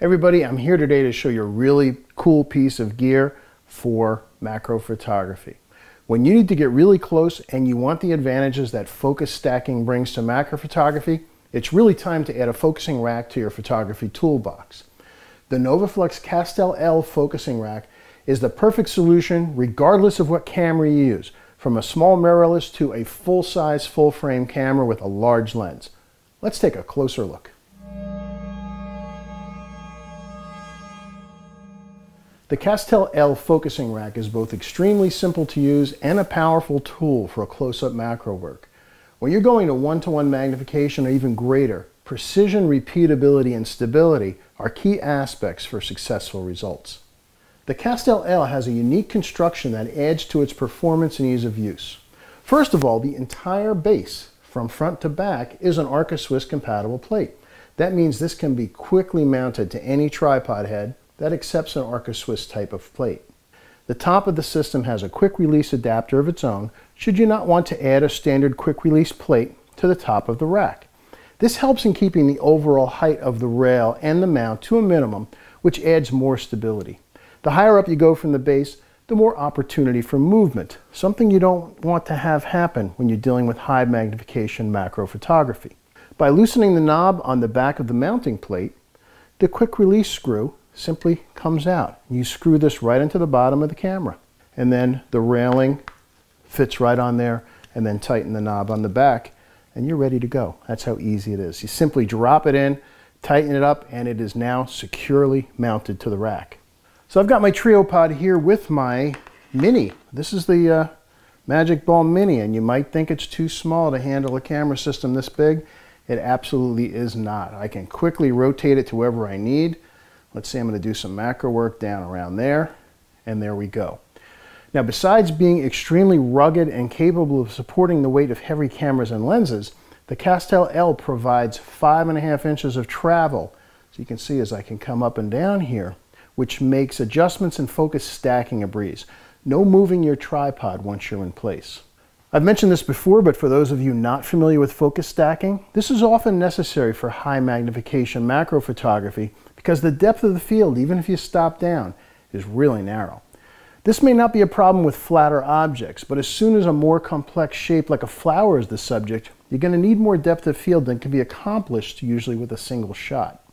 Everybody, I'm here today to show you a really cool piece of gear for macro photography. When you need to get really close and you want the advantages that focus stacking brings to macro photography, it's really time to add a focusing rack to your photography toolbox. The Novoflex Castel L focusing rack is the perfect solution regardless of what camera you use, from a small mirrorless to a full-size full-frame camera with a large lens. Let's take a closer look. The Castel L focusing rack is both extremely simple to use and a powerful tool for a close-up macro work. When you're going to one-to-one -one magnification or even greater, precision, repeatability, and stability are key aspects for successful results. The Castel L has a unique construction that adds to its performance and ease of use. First of all, the entire base, from front to back, is an Arca Swiss compatible plate. That means this can be quickly mounted to any tripod head that accepts an Arca Swiss type of plate. The top of the system has a quick release adapter of its own should you not want to add a standard quick release plate to the top of the rack. This helps in keeping the overall height of the rail and the mount to a minimum, which adds more stability. The higher up you go from the base, the more opportunity for movement, something you don't want to have happen when you're dealing with high magnification macro photography. By loosening the knob on the back of the mounting plate, the quick release screw simply comes out. You screw this right into the bottom of the camera and then the railing fits right on there and then tighten the knob on the back and you're ready to go. That's how easy it is. You simply drop it in, tighten it up and it is now securely mounted to the rack. So I've got my TrioPod here with my Mini. This is the uh, Magic Ball Mini and you might think it's too small to handle a camera system this big. It absolutely is not. I can quickly rotate it to wherever I need Let's say I'm going to do some macro work down around there, and there we go. Now, besides being extremely rugged and capable of supporting the weight of heavy cameras and lenses, the Castel L provides five and a half inches of travel. So you can see as I can come up and down here, which makes adjustments and focus stacking a breeze. No moving your tripod once you're in place. I've mentioned this before, but for those of you not familiar with focus stacking, this is often necessary for high magnification macro photography because the depth of the field, even if you stop down, is really narrow. This may not be a problem with flatter objects, but as soon as a more complex shape like a flower is the subject, you're going to need more depth of field than can be accomplished usually with a single shot.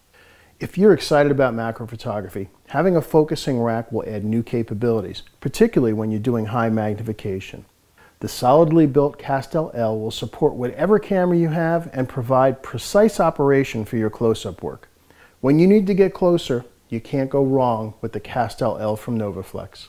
If you're excited about macro photography, having a focusing rack will add new capabilities, particularly when you're doing high magnification. The solidly built Castel L will support whatever camera you have and provide precise operation for your close-up work. When you need to get closer, you can't go wrong with the Castel L from Novoflex.